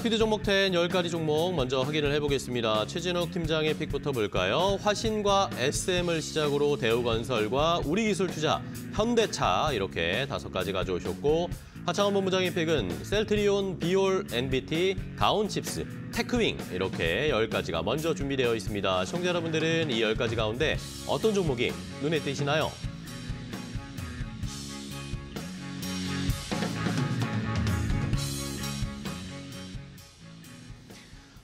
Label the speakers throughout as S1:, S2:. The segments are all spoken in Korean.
S1: 스피드 종목 10 10가지 종목 먼저 확인을 해보겠습니다. 최진욱 팀장의 pick부터 볼까요? 화신과 SM을 시작으로 대우건설과 우리기술투자, 현대차 이렇게 다섯 가지 가져오셨고 하창원 본부장의 pick은 셀트리온, 비올, NBT, 가온칩스, 테크윙 이렇게 10가지가 먼저 준비되어 있습니다. 시청자 여러분들은 이 10가지 가운데 어떤 종목이 눈에 띄시나요?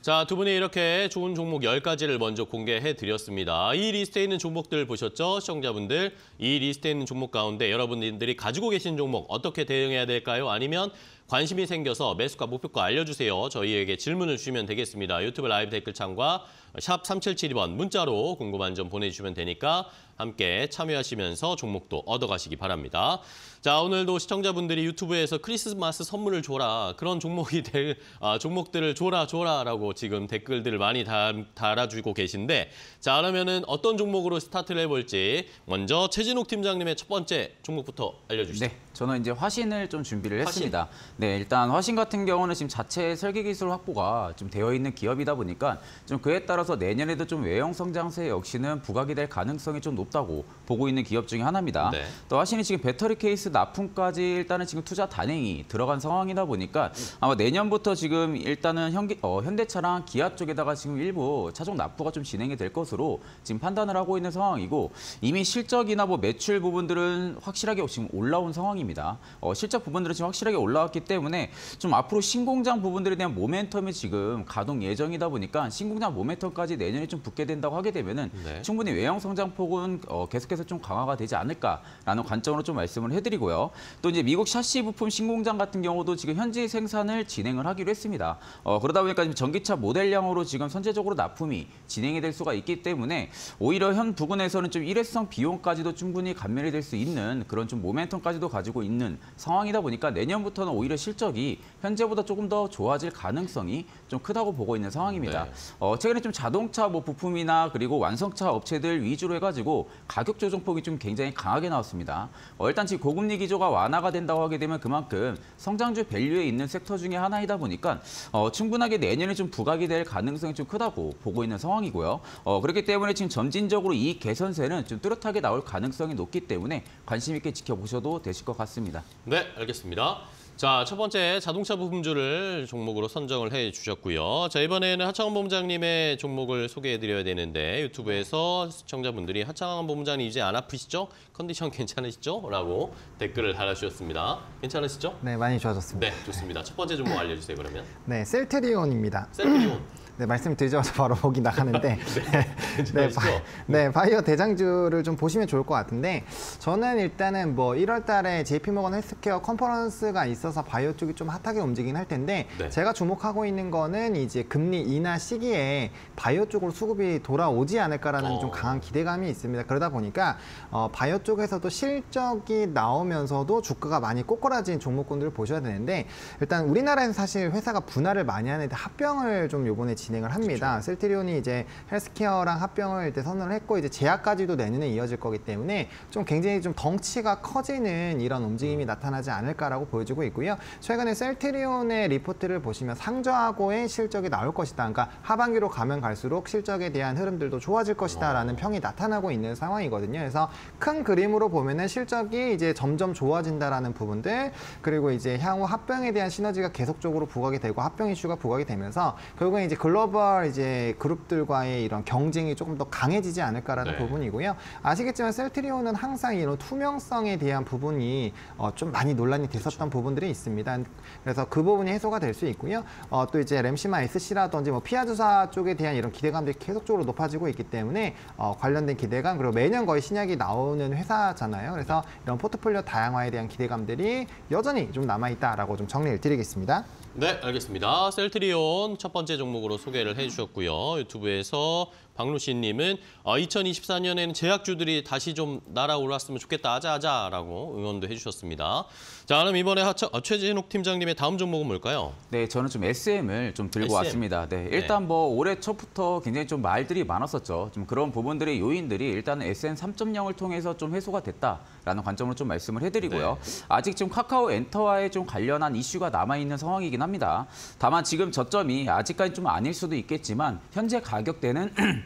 S1: 자, 두 분이 이렇게 좋은 종목 10가지를 먼저 공개해 드렸습니다. 이 리스트에 있는 종목들 보셨죠? 시청자분들. 이 리스트에 있는 종목 가운데 여러분들이 가지고 계신 종목 어떻게 대응해야 될까요? 아니면 관심이 생겨서 매수가 목표가 알려주세요. 저희에게 질문을 주시면 되겠습니다. 유튜브 라이브 댓글창과 샵 3772번 문자로 궁금한 점 보내주시면 되니까 함께 참여하시면서 종목도 얻어가시기 바랍니다. 자, 오늘도 시청자분들이 유튜브에서 크리스마스 선물을 줘라. 그런 종목이 될, 아, 종목들을 줘라, 줘라라고 지금 댓글들을 많이 달, 달아주고 계신데 자, 그러면은 어떤 종목으로 스타트를 해볼지 먼저 최진욱 팀장님의 첫 번째 종목부터 알려주시죠.
S2: 네, 저는 이제 화신을 좀 준비를
S1: 화신.
S2: 했습니다. 네, 일단 화신 같은 경우는 지금 자체 설계 기술 확보가 좀 되어 있는 기업이다 보니까 좀 그에 따라서 내년에도 좀 외형 성장세 역시는 부각이 될 가능성이 좀 높다고 보고 있는 기업 중에 하나입니다.
S1: 네.
S2: 또 화신이 지금 배터리 케이스 납품까지 일단은 지금 투자 단행이 들어간 상황이다 보니까 아마 내년부터 지금 일단은 현기, 어, 현대차랑 기아 쪽에다가 지금 일부 차종 납부가 좀 진행이 될 것으로 지금 판단을 하고 있는 상황이고 이미 실적이나 뭐 매출 부분들은 확실하게 지금 올라온 상황입니다. 어, 실적 부분들은 지금 확실하게 올라왔기 때문에 좀 앞으로 신공장 부분들에 대한 모멘텀이 지금 가동 예정이다 보니까 신공장 모멘텀까지 내년에 좀 붙게 된다고 하게 되면은
S1: 네.
S2: 충분히 외형 성장 폭은 어, 계속해서 좀 강화가 되지 않을까라는 관점으로 좀 말씀을 해드리고요. 또 이제 미국 샤시 부품 신공장 같은 경우도 지금 현지 생산을 진행을 하기로 했습니다. 어, 그러다 보니까 지금 전기차 모델량으로 지금 선제적으로 납품이 진행이 될 수가 있기 때문에 오히려 현 부근에서는 좀 일회성 비용까지도 충분히 감면이 될 수 있는 그런 좀 모멘텀까지도 가지고 있는 상황이다 보니까 내년부터는 오히려 실적이 현재보다 조금 더 좋아질 가능성이 좀 크다고 보고 있는 상황입니다.
S1: 네.
S2: 어, 최근에 좀 자동차 뭐 부품이나 그리고 완성차 업체들 위주로 해가지고 가격 조정폭이 좀 굉장히 강하게 나왔습니다. 어, 일단 지금 고금리 기조가 완화가 된다고 하게 되면 그만큼 성장주 밸류에 있는 섹터 중에 하나이다 보니까 어, 충분하게 내년에 좀 부각이 될 가능성이 좀 크다고 보고 있는 상황이고요. 어, 그렇기 때문에 지금 점진적으로 이 개선세는 좀 뚜렷하게 나올 가능성이 높기 때문에 관심 있게 지켜보셔도 되실 것 같습니다.
S1: 네, 알겠습니다. 자, 첫 번째 자동차 부품주를 종목으로 선정을 해 주셨고요. 자, 이번에는 하창원 본부장님의 종목을 소개해 드려야 되는데 유튜브에서 시청자분들이 하창원 본부장님 이제 안 아프시죠? 컨디션 괜찮으시죠? 라고 댓글을 달아주셨습니다. 괜찮으시죠?
S3: 네, 많이 좋아졌습니다.
S1: 네, 좋습니다. 첫 번째 종목 알려주세요, 그러면.
S3: 네, 셀트리온입니다.
S1: 셀트리온.
S3: 네, 말씀드리자마자 바로 목이 나가는데 네,
S1: 괜찮으시죠?
S3: 바, 네, 바이오 대장주를 좀 보시면 좋을 것 같은데 저는 일단은 뭐 1월 달에 JP모건 헬스케어 컨퍼런스가 있어서 바이오 쪽이 좀 핫하게 움직이긴 할 텐데
S1: 네.
S3: 제가 주목하고 있는 거는 이제 금리 인하 시기에 바이오 쪽으로 수급이 돌아오지 않을까라는
S1: 어.
S3: 좀 강한 기대감이 있습니다. 그러다 보니까 어, 바이오 쪽에서도 실적이 나오면서도 주가가 많이 꼬꾸라진 종목군들을 보셔야 되는데 일단 우리나라에서 사실 회사가 분할을 많이 하는데 합병을 좀 요번에 진행을 합니다. 셀트리온이 이제 헬스케어랑 합병을 이제 선언을 했고 이제 제약까지도 내년에 이어질 거기 때문에 좀 굉장히 좀 덩치가 커지는 이런 움직임이 나타나지 않을까라고 보여지고 있고요. 최근에 셀트리온의 리포트를 보시면 상저하고의 실적이 나올 것이다. 그러니까 하반기로 가면 갈수록 실적에 대한 흐름들도 좋아질 것이다라는 평이 나타나고 있는 상황이거든요. 그래서 큰 그림으로 보면은 실적이 이제 점점 좋아진다라는 부분들 그리고 이제 향후 합병에 대한 시너지가 계속적으로 부각이 되고 합병 이슈가 부각이 되면서 결국엔 이제 글로 벌 이제 그룹들과의 이런 경쟁이 조금 더 강해지지 않을까라는
S1: 네.
S3: 부분이고요. 아시겠지만 셀트리온은 항상 이런 투명성에 대한 부분이 어, 좀 많이 논란이 됐었던 부분들이 있습니다. 그래서 그 부분이 해소가 될 수 있고요. 어, 또 이제 램시마 SC라든지 뭐 피아 주사 쪽에 대한 이런 기대감들이 계속적으로 높아지고 있기 때문에 어, 관련된 기대감 그리고 매년 거의 신약이 나오는 회사잖아요. 그래서 이런 포트폴리오 다양화에 대한 기대감들이 여전히 좀 남아 있다라고 좀 정리를 드리겠습니다.
S1: 네, 알겠습니다. 셀트리온 첫 번째 종목으로 소개를 해주셨고요. 유튜브에서 박루시님은 어, 2024년에는 제약주들이 다시 좀 날아올랐으면 좋겠다, 아자아자라고 응원도 해주셨습니다. 자, 그럼 이번에 하차, 어, 최진욱 팀장님의 다음 종목은 뭘까요?
S2: 네, 저는 좀 SM을 좀 들고
S1: SM.
S2: 왔습니다. 네, 일단 뭐 올해 초부터 굉장히 좀 말들이 많았었죠. 좀 그런 부분들의 요인들이 일단 SM 3.0을 통해서 좀 해소가 됐다. 않을까라는 관점으로 좀 말씀을 해드리고요. 아직 좀 카카오 엔터와의 좀 관련한 이슈가 남아 있는 상황이긴 합니다. 다만 지금 저점이 아직까지 좀 아닐 수도 있겠지만 현재 가격대는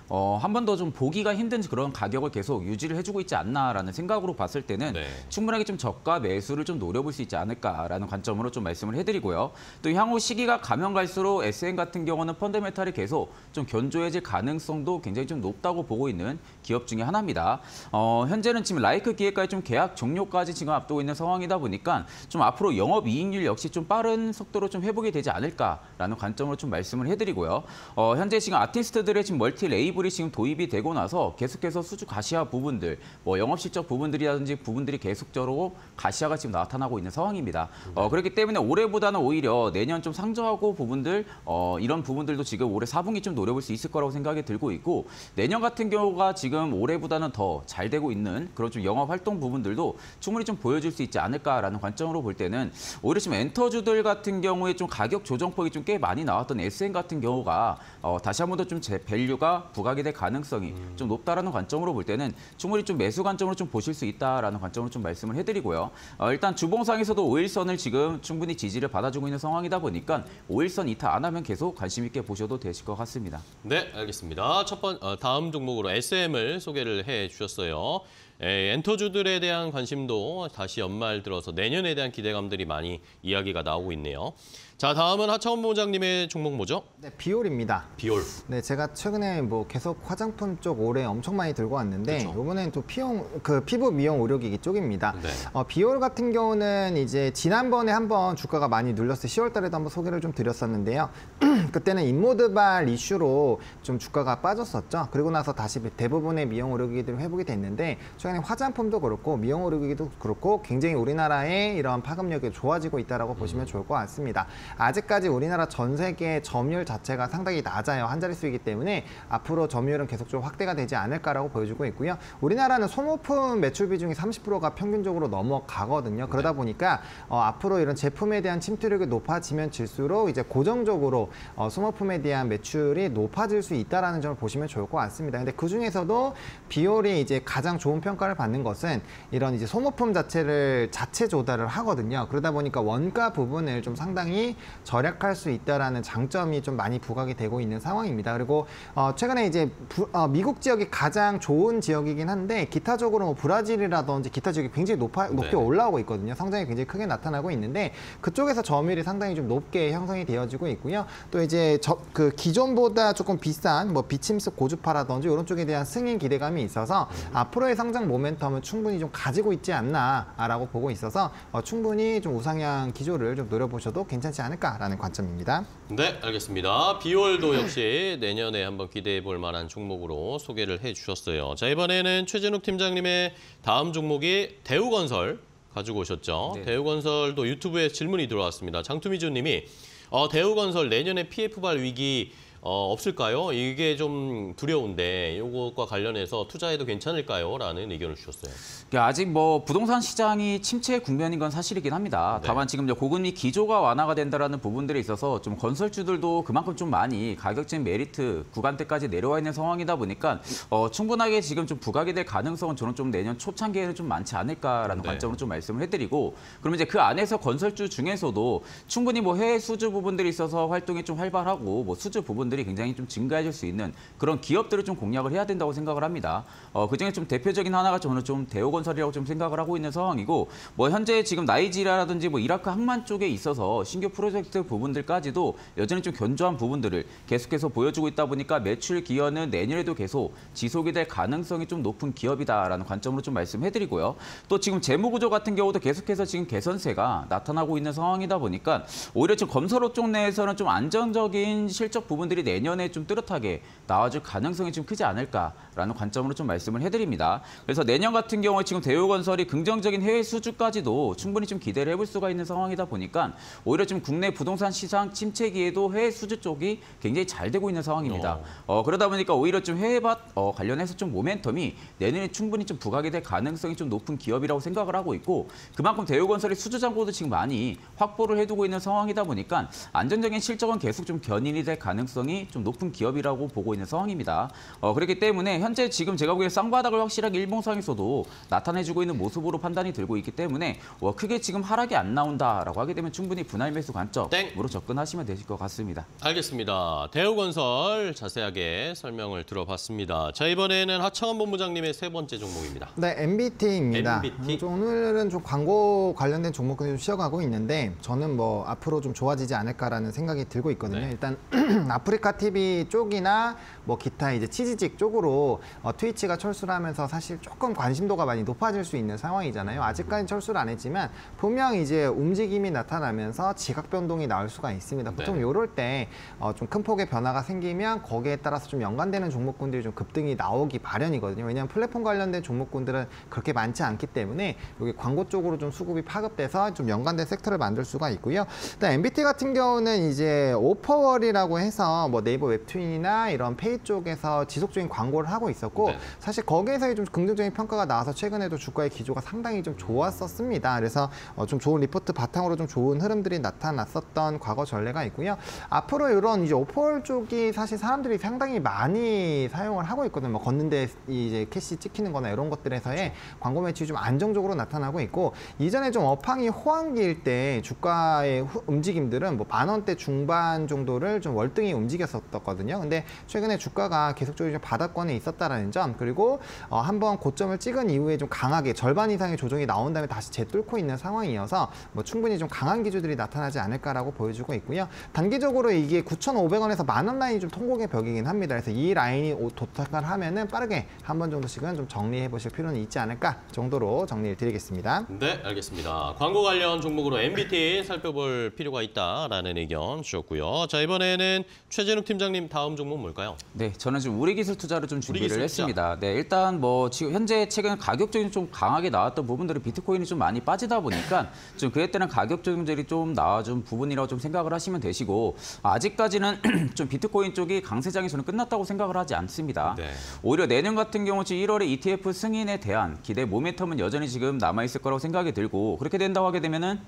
S2: 어, 한 번 더 좀 보기가 힘든 그런 가격을 계속 유지를 해주고 있지 않나라는 생각으로 봤을 때는
S1: 네.
S2: 충분하게 좀 저가 매수를 좀 노려볼 수 있지 않을까라는 관점으로 좀 말씀을 해드리고요. 또 향후 시기가 가면 갈수록 SM 같은 경우는 펀더멘털이 계속 좀 견조해질 가능성도 굉장히 좀 높다고 보고 있는 기업 중에 하나입니다. 어, 현재는 지금 라이크 기획까지 좀 계약 종료까지 지금 앞두고 있는 상황이다 보니까 좀 앞으로 영업 이익률 역시 좀 빠른 속도로 좀 회복이 되지 않을까라는 관점으로 좀 말씀을 해드리고요. 어, 현재 지금 아티스트들의 지금 multi label이 지금 도입이 되고 나서 계속해서 수주 가시화 부분들, 뭐 영업 실적 부분들이라든지 부분들이 계속적으로 가시화가 지금 나타나고 있는 상황입니다. 어, 그렇기 때문에 올해보다는 오히려 내년 좀 상저하고 부분들 어, 이런 부분들도 지금 올해 4분기 좀 노려볼 수 있을 거라고 생각이 들고 있고 내년 같은 경우가 지금 올해보다는 더 잘 되고 있는 그런 좀 영업 활동 부분들도 충분히 좀 보여줄 수 있지 않을까라는 관점으로 볼 때는 오히려 지금 엔터주들 같은 경우에 좀 가격 조정폭이 좀 꽤 많이 나왔던 SM 같은 경우가 어, 다시 한 번 더 좀 제 value가 부각이 될 가능성이 좀 높다라는 관점으로 볼 때는 충분히 좀 매수 관점으로 좀 보실 수 있다라는 관점으로 좀 말씀을 해드리고요. 어, 일단 주봉상에서도 5일선을 지금 충분히 지지를 받아주고 있는 상황이다 보니까 5일선 이탈 안 하면 계속 관심 있게 보셔도 되실 것 같습니다.
S1: 네, 알겠습니다. 첫 번, 어, 다음 종목으로 SM을 소개를 해 주셨어요. 에, 엔터주들에 대한 관심도 다시 연말 들어서 내년에 대한 기대감들이 많이 이야기가 나오고 있네요. 자, 다음은 하차원 부장님의 종목 뭐죠?
S3: 네, 비올입니다.
S1: 비올.
S3: 네, 제가 최근에 뭐 계속 화장품 쪽 올해 엄청 많이 들고 왔는데. 이번엔 또 피용 그 피부 미용 의료기기 쪽입니다.
S1: 네.
S3: 어, 비올 같은 경우는 이제 지난번에 한번 주가가 많이 눌렸을 때 10월 달에도 한번 소개를 좀 드렸었는데요. 그때는 인모드발 이슈로 좀 주가가 빠졌었죠. 그리고 나서 다시 대부분의 미용 의료기기들이 회복이 됐는데 최근에 화장품도 그렇고 미용 의료기기도 그렇고 굉장히 우리나라의 이런 파급력이 좋아지고 있다라고 보시면 좋을 것 같습니다. 아직까지 우리나라 전 세계 점유율 자체가 상당히 낮아요. 한 자릿수이기 때문에 앞으로 점유율은 계속적으로 확대가 되지 않을까라고 보여주고 있고요. 우리나라는 소모품 매출 비중이 30%가 평균적으로 넘어가거든요. 그러다 보니까 어, 앞으로 이런 제품에 대한 침투력이 높아지면 질수록 이제 고정적으로 어, 소모품에 대한 매출이 높아질 수 있다라는 점을 보시면 좋을 것 같습니다. 근데 그 중에서도 비올이 이제 가장 좋은 평가를 받는 것은 이런 이제 소모품 자체를 자체 조달을 하거든요. 그러다 보니까 원가 부분을 좀 상당히 절약할 수 있다라는 장점이 좀 많이 부각이 되고 있는 상황입니다. 그리고 어, 최근에 이제 부- 어, 미국 지역이 가장 좋은 지역이긴 한데 기타적으로 뭐 브라질이라든지 기타 지역이 굉장히 높아, 높게
S1: 네.
S3: 올라오고 있거든요. 성장이 굉장히 크게 나타나고 있는데 그쪽에서 점유율이 상당히 좀 높게 형성이 되어지고 있고요. 또 이제 저, 그 기존보다 조금 비싼 뭐 비침습 고주파라든지 이런 쪽에 대한 승인 기대감이 있어서 앞으로의 성장 모멘텀은 충분히 좀 가지고 있지 않나라고 보고 있어서 어, 충분히 좀 우상향 기조를 좀 노려보셔도 괜찮지 않을까 라는 관점입니다.
S1: 네, 알겠습니다. 비올도 역시 내년에 한번 기대해 볼 만한 종목으로 소개를 해 주셨어요. 자, 이번에는 최진욱 팀장님의 다음 종목이 대우건설 가지고 오셨죠.
S2: 네.
S1: 대우건설도 유튜브에 질문이 들어왔습니다. 장투미주 님이 어, 대우건설 내년에 PF발 위기 어, 없을까요? 이게 좀 두려운데 이것과 관련해서 투자해도 괜찮을까요? 라는 의견을 주셨어요.
S2: 그러니까 아직 뭐 부동산 시장이 침체 국면인 건 사실이긴 합니다.
S1: 네.
S2: 다만 지금 이제 고금리 기조가 완화가 된다라는 부분들에 있어서 좀 건설주들도 그만큼 좀 많이 가격적인 메리트 구간대까지 내려와 있는 상황이다 보니까 어, 충분하게 지금 좀 부각이 될 가능성은 저는 좀 내년 초창기에는 좀 많지 않을까라는
S1: 네.
S2: 관점으로 좀 말씀을 해드리고 그러면 이제 그 안에서 건설주 중에서도 충분히 뭐 해외 수주 부분들이 있어서 활동이 좀 활발하고 뭐 수주 부분 들이 굉장히 좀 증가해질 수 있는 그런 기업들을 좀 공략을 해야 된다고 생각을 합니다. 어, 그중에 좀 대표적인 하나가 저는 좀 대우건설이라고 좀 생각을 하고 있는 상황이고 뭐 현재 지금 나이지리아라든지 뭐 이라크 항만 쪽에 있어서 신규 프로젝트 부분들까지도 여전히 좀 견조한 부분들을 계속해서 보여주고 있다 보니까 매출 기여는 내년에도 계속 지속이 될 가능성이 좀 높은 기업이다라는 관점으로 좀 말씀해드리고요. 또 지금 재무구조 같은 경우도 계속해서 지금 개선세가 나타나고 있는 상황이다 보니까 오히려 지금 검사로 쪽 내에서는 좀 안정적인 실적 부분 들이 내년에 좀 뚜렷하게 나와줄 가능성이 좀 크지 않을까라는 관점으로 좀 말씀을 해드립니다. 그래서 내년 같은 경우에 지금 대우건설이 긍정적인 해외 수주까지도 충분히 좀 기대를 해볼 수가 있는 상황이다 보니까 오히려 지금 국내 부동산 시장 침체기에도 해외 수주 쪽이 굉장히 잘 되고 있는 상황입니다. 어, 그러다 보니까 오히려 좀 해외밭 어, 관련해서 좀 모멘텀이 내년에 충분히 좀 부각이 될 가능성이 좀 높은 기업이라고 생각을 하고 있고 그만큼 대우건설이 수주 잔고도 지금 많이 확보를 해두고 있는 상황이다 보니까 안정적인 실적은 계속 좀 견인이 될 가능성이 가능성이 좀 높은 기업이라고 보고 있는 상황입니다. 어, 그렇기 때문에 현재 지금 제가 보기에 쌍바닥을 확실하게 일봉상에서도 나타내주고 있는 모습으로 판단이 들고 있기 때문에 어, 크게 지금 하락이 안 나온다라고 하게 되면 충분히 분할 매수 관점으로
S1: 땡.
S2: 접근하시면 되실 것 같습니다.
S1: 알겠습니다. 대우건설 자세하게 설명을 들어봤습니다. 자 이번에는 하창원 본부장님의 세 번째 종목입니다.
S3: 네, MBT입니다.
S1: MBT.
S3: 오늘은 좀 광고 관련된 종목들이 좀 쉬어가고 있는데 저는 뭐 앞으로 좀 좋아지지 않을까라는 생각이 들고 있거든요.
S1: 네.
S3: 일단 아프리카 TV 쪽이나 뭐 기타 이제 치즈직 쪽으로 어, 트위치가 철수를 하면서 사실 조금 관심도가 많이 높아질 수 있는 상황이잖아요. 아직까지 철수를 안 했지만 분명 이제 움직임이 나타나면서 지각 변동이 나올 수가 있습니다. 보통
S1: 네.
S3: 요럴 때 어, 좀큰 폭의 변화가 생기면 거기에 따라서 좀 연관되는 종목군들이 좀 급등이 나오기 마련이거든요. 왜냐하면 플랫폼 관련된 종목군들은 그렇게 많지 않기 때문에 여기 광고 쪽으로 좀 수급이 파급돼서 좀 연관된 섹터를 만들 수가 있고요. 일단 NBT 같은 경우는 이제 offerwall이라고 해서 뭐 네이버 웹툰이나 이런 페이 쪽에서 지속적인 광고를 하고 있었고
S1: 네.
S3: 사실 거기에서 좀 긍정적인 평가가 나와서 최근에도 주가의 기조가 상당히 좀 좋았었습니다. 그래서 어, 좀 좋은 리포트 바탕으로 좀 좋은 흐름들이 나타났었던 과거 전례가 있고요. 앞으로 이런 이제 offerwall 쪽이 사실 사람들이 상당히 많이 사용을 하고 있거든요. 뭐 걷는데 이제 캐시 찍히는 거나 이런 것들에서의 광고 매출이 좀 안정적으로 나타나고 있고 이전에 좀 업황이 호황기일 때 주가의 후- 움직임들은 뭐 만 원대 중반 정도를 좀 월등히 움직 였었거든요. 근데 최근에 주가가 계속적으로 좀 바닥권에 있었다라는 점 그리고 어, 한번 고점을 찍은 이후에 좀 강하게 절반 이상의 조정이 나온 다음에 다시 재뚫고 있는 상황이어서 뭐 충분히 좀 강한 기조들이 나타나지 않을까라고 보여주고 있고요. 단기적으로 이게 9,500원에서 만원 라인이 좀 통곡의 벽이긴 합니다. 그래서 이 라인이 오- 도착을 하면은 빠르게 한 번 정도씩은 좀 정리해 보실 필요는 있지 않을까 정도로 정리를 드리겠습니다.
S1: 네, 알겠습니다. 광고 관련 종목으로 MBT 살펴볼 필요가 있다라는 의견 주셨고요. 자 이번에는 최 진욱 팀장님 다음 종목 뭘까요?
S2: 네, 저는 지금 우리 기술 투자를 좀 준비를
S1: 투자.
S2: 했습니다. 네, 일단 뭐 지금 현재 최근 가격적인 좀 강하게 나왔던 부분들이 비트코인이 좀 많이 빠지다 보니까 좀 그에 따른 가격 조정들이 좀 나와준 부분이라고 좀 생각을 하시면 되시고 아직까지는 좀 비트코인 쪽이 강세장이 저는 끝났다고 생각을 하지 않습니다.
S1: 네.
S2: 오히려 내년 같은 경우 지금 1월에 ETF 승인에 대한 기대 모멘텀은 여전히 지금 남아 있을 거라고 생각이 들고 그렇게 된다고 하게 되면은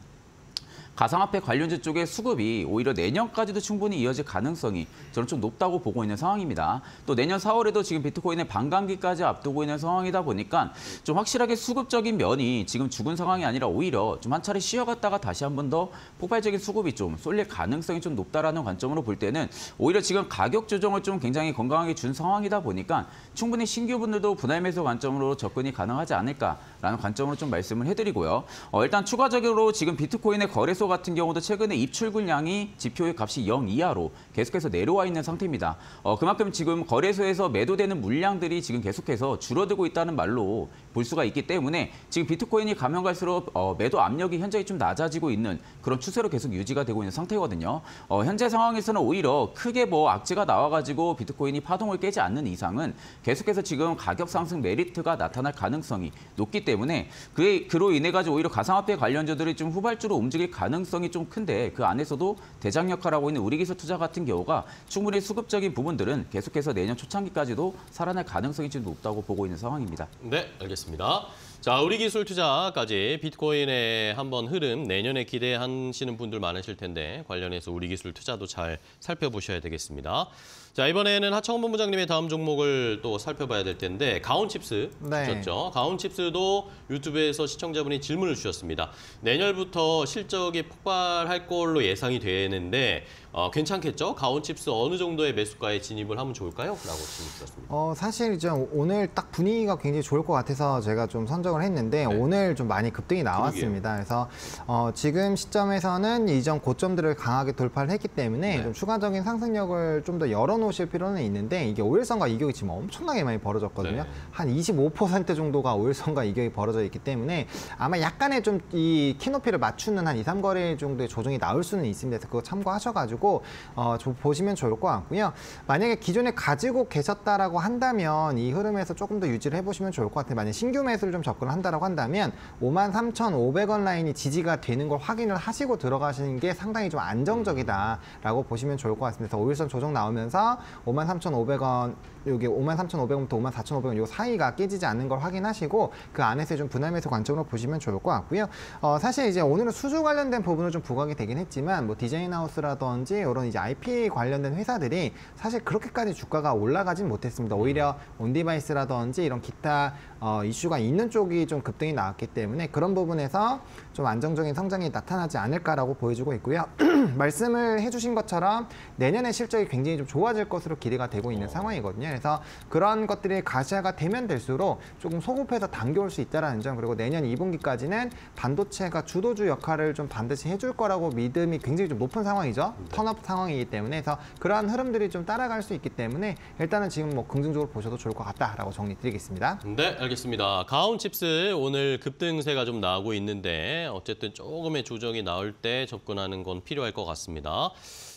S2: 가상화폐 관련주 쪽의 수급이 오히려 내년까지도 충분히 이어질 가능성이 저는 좀 높다고 보고 있는 상황입니다. 또 내년 4월에도 지금 비트코인의 반감기까지 앞두고 있는 상황이다 보니까 좀 확실하게 수급적인 면이 지금 죽은 상황이 아니라 오히려 좀 한 차례 쉬어갔다가 다시 한 번 더 폭발적인 수급이 좀 쏠릴 가능성이 좀 높다라는 관점으로 볼 때는 오히려 지금 가격 조정을 좀 굉장히 건강하게 준 상황이다 보니까 충분히 신규분들도 분할 매수 관점으로 접근이 가능하지 않을까라는 관점으로 좀 말씀을 해드리고요. 어, 일단 추가적으로 지금 비트코인의 거래소 같은 경우도 최근에 입출굴량이 지표의 값이 0 이하로 계속해서 내려와 있는 상태입니다. 어, 그만큼 지금 거래소에서 매도되는 물량들이 지금 계속해서 줄어들고 있다는 말로 볼 수가 있기 때문에 지금 비트코인이 가면 갈수록 어, 매도 압력이 현저히 좀 낮아지고 있는 그런 추세로 계속 유지가 되고 있는 상태거든요. 어, 현재 상황에서는 오히려 크게 뭐 악재가 나와가지고 비트코인이 파동을 깨지 않는 이상은 계속해서 지금 가격 상승 메리트가 나타날 가능성이 높기 때문에 그에 그로 인해 가지고 오히려 가상화폐 관련주들이 좀 후발주로 움직일 가능성이 좀 큰데 그 안에서도 대장 역할하고 있는 우리기술 투자 같은 경우가 충분히 수급적인 부분들은 계속해서 내년 초창기까지도 살아날 가능성이 좀 높다고 보고 있는 상황입니다.
S1: 네, 알겠습니다. 자, 우리 기술 투자까지 비트코인의 한번 흐름 내년에 기대하시는 분들 많으실 텐데 관련해서 우리 기술 투자도 잘 살펴보셔야 되겠습니다. 자, 이번에는 하청원 본부장님의 다음 종목을 또 살펴봐야 될 텐데 가온칩스
S3: 네.
S1: 주셨죠. 가온칩스도 유튜브에서 시청자분이 질문을 주셨습니다. 내년부터 실적이 폭발할 걸로 예상이 되는데 어, 괜찮겠죠? 가온칩스 어느 정도의 매수가에 진입을 하면 좋을까요? 라고 질문 주셨습니다.
S3: 어, 사실 이제 오늘 딱 분위기가 굉장히 좋을 것 같아서 제가 좀 선정을 했는데
S1: 네.
S3: 오늘 좀 많이 급등이 나왔습니다. 그래서 어, 지금 시점에서는 이전 고점들을 강하게 돌파를 했기 때문에
S1: 네.
S3: 좀 추가적인 상승력을 좀 더 열어놓 으실 필요는 있는데 이게 오일선과 이격이 지금 엄청나게 많이 벌어졌거든요.
S1: 네.
S3: 한25% 정도가 오일선과 이격이 벌어져 있기 때문에 아마 약간의 좀 이 키높이를 맞추는 한 2, 3거래 정도의 조정이 나올 수는 있습니다. 그래서 그거 참고하셔가지고 어, 좀 보시면 좋을 것 같고요. 만약에 기존에 가지고 계셨다라고 한다면 이 흐름에서 조금 더 유지를 해보시면 좋을 것 같아요. 만약 신규 매수를 좀 접근을 한다라고 한다면 53,500원 라인이 지지가 되는 걸 확인을 하시고 들어가시는 게 상당히 좀 안정적이다라고 보시면 좋을 것 같습니다. 그래서 오일선 조정 나오면서 53,500원 여기 53,500원부터 54,500원 요 사이가 깨지지 않는 걸 확인하시고 그 안에서 좀 분할 매수 관점으로 보시면 좋을 것 같고요. 어, 사실 이제 오늘은 수주 관련된 부분을 좀 부각이 되긴 했지만 뭐 디자인 하우스라든지 라든지 이런 이제 IP 관련된 회사들이 사실 그렇게까지 주가가 올라가진 못했습니다. 오히려 온디바이스라든지 이런 기타 어, 이슈가 있는 쪽이 좀 급등이 나왔기 때문에 그런 부분에서 좀 안정적인 성장이 나타나지 않을까라고 보여주고 있고요. 말씀을 해주신 것처럼 내년에 실적이 굉장히 좀 좋아질 것으로 기대가 되고 있는 상황이거든요. 그래서 그런 것들이 가시화가 되면 될수록 조금 소급해서 당겨올 수 있다라는 점 그리고 내년 2분기까지는 반도체가 주도주 역할을 좀 반드시 해줄 거라고 믿음이 굉장히 좀 높은 상황이죠. 턴업 상황이기 때문에 그래서 그러한 흐름들이 좀 따라갈 수 있기 때문에 일단은 지금 뭐 긍정적으로 보셔도 좋을 것 같다라고 정리드리겠습니다.
S1: 네, 알겠습니다. 가온칩스 오늘 급등세가 좀 나오고 있는데 어쨌든 조금의 조정이 나올 때 접근하는 건 필요할 것 같습니다.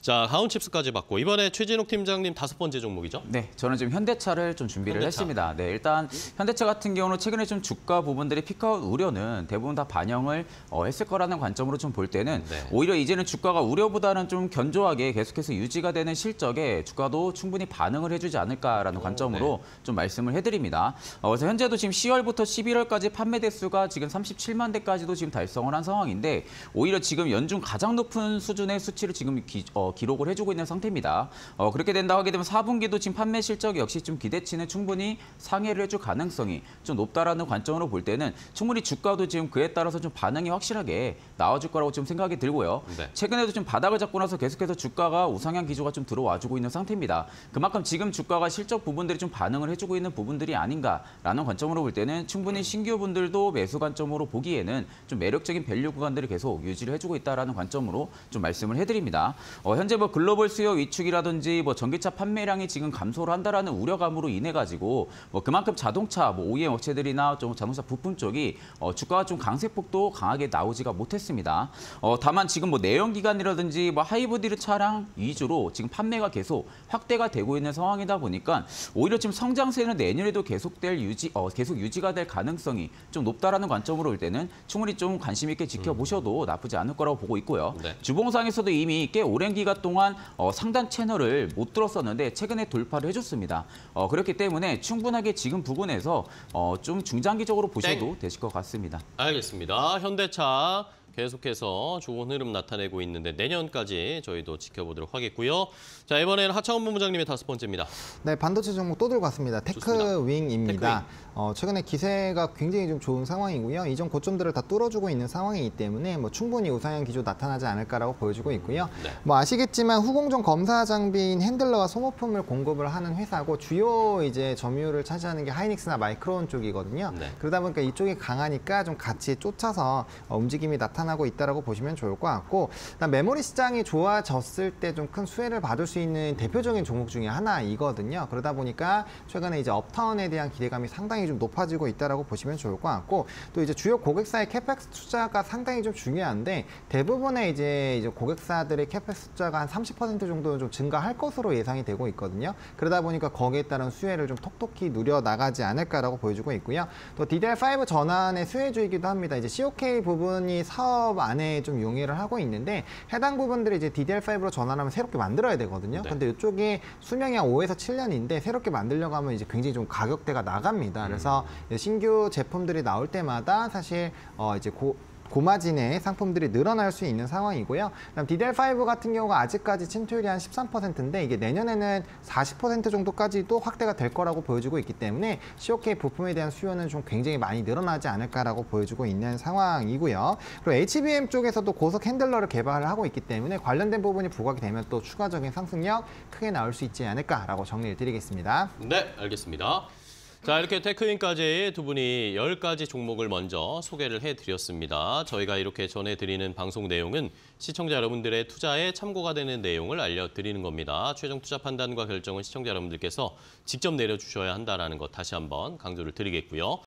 S1: 자, 가온칩스까지 봤고 이번에 최진욱 팀장님 다섯 번째 종목이죠?
S2: 네, 저는 지금 현대차를 좀 준비를
S1: 현대차.
S2: 했습니다. 네, 일단 현대차 같은 경우는 최근에 좀 주가 부분들이 피크아웃 우려는 대부분 다 반영을 어, 했을 거라는 관점으로 좀 볼 때는
S1: 네.
S2: 오히려 이제는 주가가 우려보다는 좀 견조하게 계속해서 유지가 되는 실적에 주가도 충분히 반응을 해주지 않을까라는 관점으로 좀 말씀을 해드립니다. 어, 그래서 현재도 지금 10월부터 11월까지 판매 대수가 지금 37만 대까지도 지금 달성을 한 상황인데 오히려 지금 연중 가장 높은 수준의 수치를 지금 기, 어, 기록을 해주고 있는 상태입니다. 어, 그렇게 된다 하게 되면 4분기도 지금 판매 실적 역시 좀 기대치는 충분히 상회를 해줄 가능성이 좀 높다라는 관점으로 볼 때는 충분히 주가도 지금 그에 따라서 좀 반응이 확실하게 나와줄 거라고 좀 생각이 들고요.
S1: 네.
S2: 최근에도 좀 바닥을 잡고 나서 계속해서 주가가 우상향 기조가 좀 들어와주고 있는 상태입니다. 그만큼 지금 주가가 실적 부분들이 좀 반응을 해주고 있는 부분들이 아닌가라는 관점으로 볼 때는 충분히 신규 분들도 매수 관점으로 보기에는 좀 매력적인 value 구간들을 계속 유지를 해주고 있다라는 관점으로 좀 말씀을 해드립니다. 어, 현재 뭐 글로벌 수요 위축이라든지 뭐 전기차 판매량이 지금 감소를 한다라는 우려감으로 인해 가지고 뭐 그만큼 자동차 뭐 OEM 업체들이나 좀 자동차 부품 쪽이 어, 주가가 좀 강세폭도 강하게 나오지가 못했습니다. 어, 다만 지금 뭐 내연 기관이라든지 뭐 하이브리드 차량 위주로 지금 판매가 계속 확대가 되고 있는 상황이다 보니까 오히려 지금 성장세는 내년에도 계속될 유지 어, 계속 유지가 될 가능성이 좀 높다라는 관점으로 볼 때는 충분히 좀 관심 있게 지켜보셔도 나쁘지 않을 거라고 보고 있고요.
S1: 네.
S2: 주봉상에서도 이미 꽤 오랜 기간 동안 어, 상단 채널을 못 들었었는데 최근에 돌파를 해줬습니다. 어, 그렇기 때문에 충분하게 지금 부분에서 어, 좀 중장기적으로 보셔도 되실 것 같습니다.
S1: 알겠습니다. 현대차 계속해서 좋은 흐름 나타내고 있는데 내년까지 저희도 지켜보도록 하겠고요. 자, 이번에는 하창원 본부장님의 다섯 번째입니다.
S3: 네, 반도체 종목 또 들고 왔습니다. 테크윙입니다.
S1: 테크윙.
S3: 어, 최근에 기세가 굉장히 좀 좋은 상황이고요. 이전 고점들을 다 뚫어주고 있는 상황이기 때문에 뭐 충분히 우상향 기조 나타나지 않을까라고 보여주고 있고요.
S1: 네.
S3: 뭐 아시겠지만 후공정 검사 장비인 핸들러와 소모품을 공급을 하는 회사고 주요 이제 점유율을 차지하는 게 하이닉스나 마이크론 쪽이거든요.
S1: 네.
S3: 그러다 보니까 이쪽이 강하니까 좀 같이 쫓아서 어, 움직임이 나타나고 있다라고 보시면 좋을 것 같고 메모리 시장이 좋아졌을 때 좀 큰 수혜를 받을 수 있는 대표적인 종목 중에 하나이거든요. 그러다 보니까 최근에 이제 upturn에 대한 기대감이 상당히 좀 높아지고 있다라고 보시면 좋을 것 같고 또 이제 주요 고객사의 CAPEX 투자가 상당히 좀 중요한데 대부분의 이제 이제 고객사들의 CAPEX 투자가 한 30% 정도는 좀 증가할 것으로 예상이 되고 있거든요. 그러다 보니까 거기에 따른 수혜를 좀 톡톡히 누려 나가지 않을까라고 보여주고 있고요. 또 DDR5 전환의 수혜주이기도 합니다. 이제 COK 부분이 사업 안에 좀 영위를 하고 있는데 해당 부분들이 이제 DDR5로 전환하면 새롭게 만들어야 되거든요.
S1: 네.
S3: 근데 이쪽이 수명이 한 5에서 7년인데 새롭게 만들려고 하면 이제 굉장히 좀 가격대가 나갑니다. 그래서 이제 신규 제품들이 나올 때마다 사실 어 이제 고 고마진의 상품들이 늘어날 수 있는 상황이고요. 그다음 DDR5 같은 경우가 아직까지 침투율이 한 13%인데 이게 내년에는 40% 정도까지도 확대가 될 거라고 보여주고 있기 때문에 COK 부품에 대한 수요는 좀 굉장히 많이 늘어나지 않을까라고 보여주고 있는 상황이고요. 그리고 HBM 쪽에서도 고속 핸들러를 개발을 하고 있기 때문에 관련된 부분이 부각이 되면 또 추가적인 상승력 크게 나올 수 있지 않을까라고 정리를 드리겠습니다.
S1: 네, 알겠습니다. 자, 이렇게 테크인까지 두 분이 열가지 종목을 먼저 소개를 해드렸습니다. 저희가 이렇게 전해드리는 방송 내용은 시청자 여러분들의 투자에 참고가 되는 내용을 알려드리는 겁니다. 최종 투자 판단과 결정은 시청자 여러분들께서 직접 내려주셔야 한다는 것 다시 한번 강조를 드리겠고요.